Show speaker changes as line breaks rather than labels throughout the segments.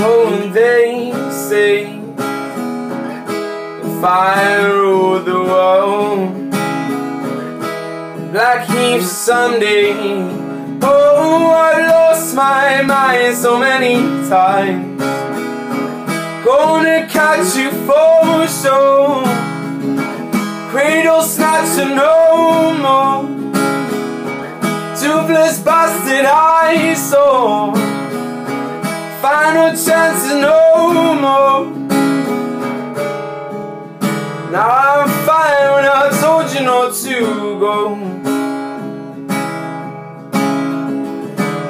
and they say The fire rule the world, black Blackheath Sunday Oh, I lost my mind so many times. Gonna catch you for sure. Cradle snatcher no more. Toothless bastard I saw. Final chances no more. Now I'm fine when I told you not to go.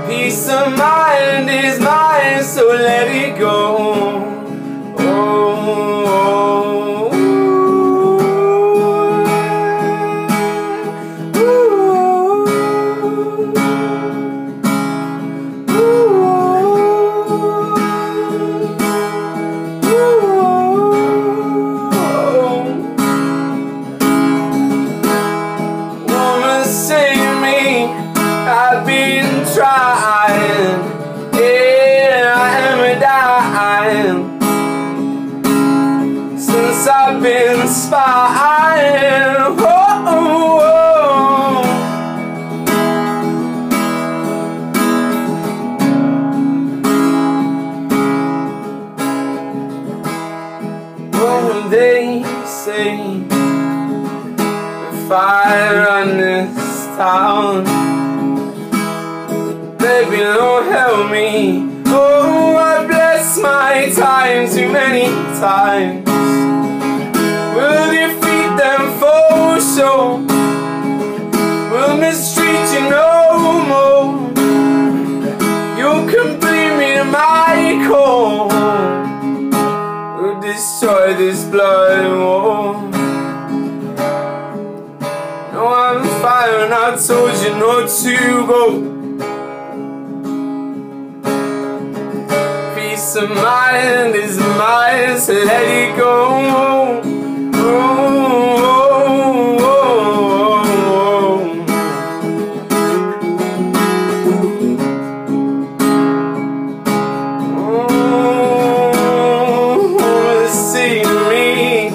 Peace of mind is mine, so let it go I've been trying, yeah, I am dying since I've been spying. Oh, oh, oh. they say if I run this town baby, Lord help me. Oh, I bless my time too many times. Will you feed them for sure? Will mistreat you no more. You'll complete me to my core. Will destroy this blood war. No, I'm fine I told you not to go peace of mind is mine, so let it go. See me,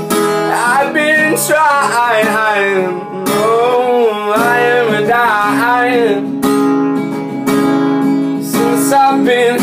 I've been trying. Oh, I am dying since I've been.